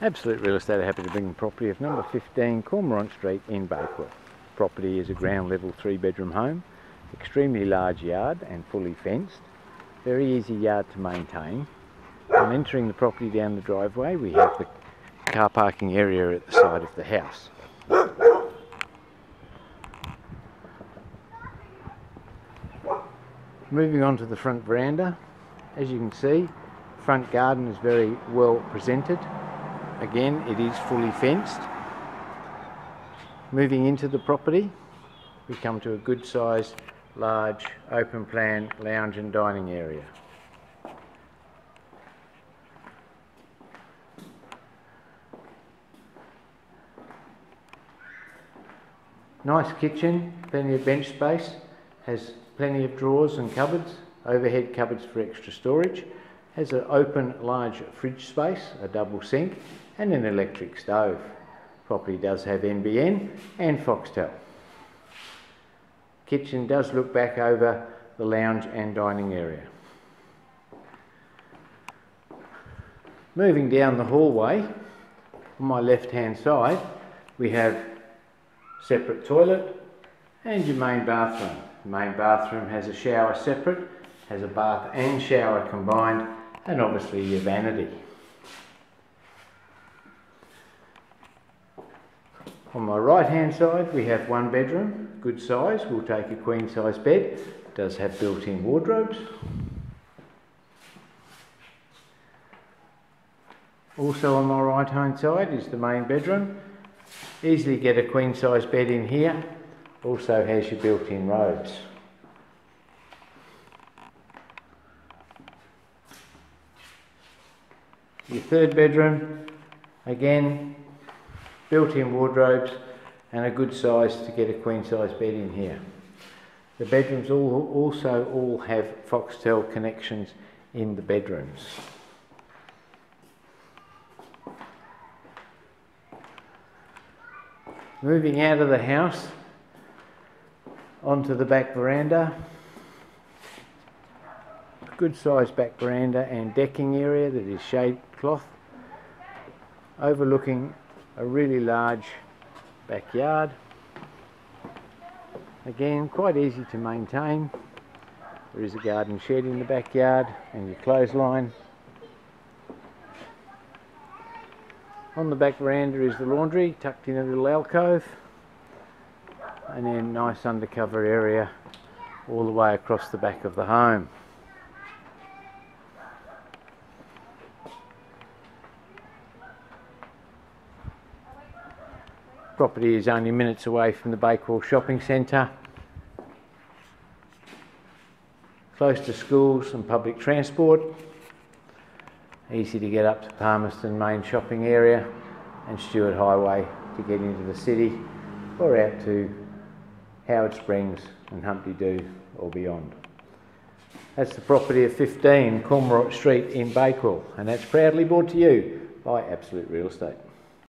Absolute Real Estate are happy to bring the property of number 15 Cormorant Street in Bakewell. Property is a ground level three bedroom home, extremely large yard and fully fenced. Very easy yard to maintain. On entering the property down the driveway we have the car parking area at the side of the house. Moving on to the front veranda, as you can see, front garden is very well presented. Again, it is fully fenced. Moving into the property, we come to a good sized, large, open plan lounge and dining area. Nice kitchen, plenty of bench space, has plenty of drawers and cupboards, overhead cupboards for extra storage, has an open large fridge space, a double sink and an electric stove. Property does have NBN and Foxtel. Kitchen does look back over the lounge and dining area. Moving down the hallway, on my left hand side, we have separate toilet and your main bathroom. The main bathroom has a shower separate, has a bath and shower combined, and obviously your vanity. On my right hand side we have one bedroom, good size, we'll take a queen size bed, does have built-in wardrobes. Also on my right hand side is the main bedroom, easily get a queen size bed in here, also has your built-in robes. Your third bedroom, again built-in wardrobes and a good size to get a queen size bed in here. The bedrooms all, also all have Foxtel connections in the bedrooms. Moving out of the house onto the back veranda. Good sized back veranda and decking area that is shade cloth overlooking a really large backyard. Again, quite easy to maintain. There is a garden shed in the backyard and your clothesline. On the back veranda is the laundry, tucked in a little alcove. And then nice undercover area all the way across the back of the home. Property is only minutes away from the Bakewell Shopping Centre. Close to schools and public transport. Easy to get up to Palmerston main shopping area and Stuart Highway to get into the city or out to Howard Springs and Humpty Doo or beyond. That's the property of 15 Cormorant Street in Bakewell and that's proudly brought to you by Absolute Real Estate.